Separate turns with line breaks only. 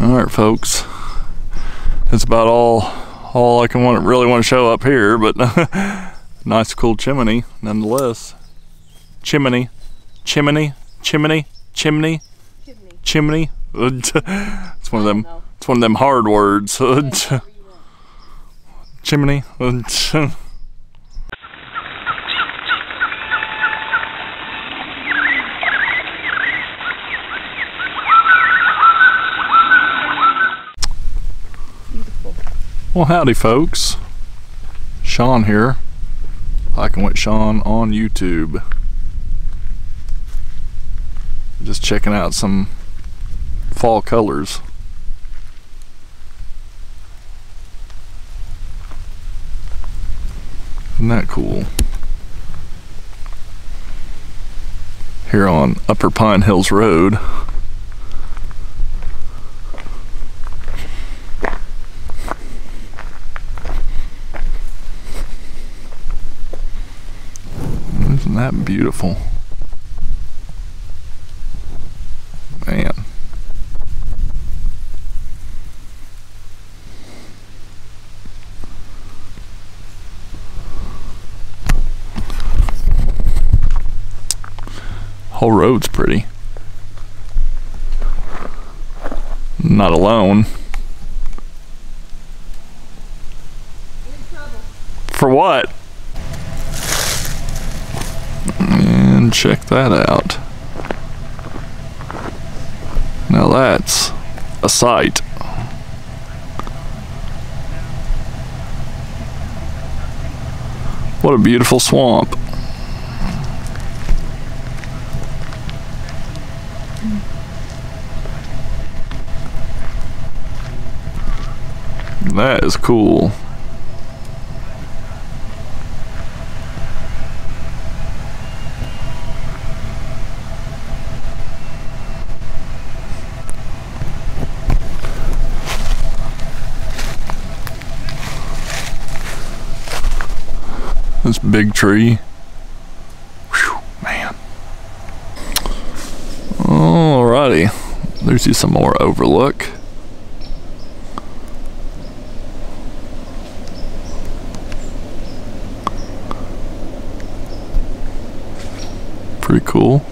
All right, folks. That's about all all I can want really want to show up here, but nice cool chimney nonetheless. Chimney, chimney, chimney, chimney, chimney. it's one of them. It's one of them hard words. chimney. Well, howdy, folks. Shawn here. Hiking with Shawn on YouTube. Just checking out some fall colors. Isn't that cool? Here on Upper Pine Hills Road. Isn't that beautiful? Man. Whole road's pretty. Not alone. For what? Check that out. Now that's a sight. What a beautiful swamp. That is cool. This big tree. Whew, man. Alrighty. There's you some more overlook. Pretty cool.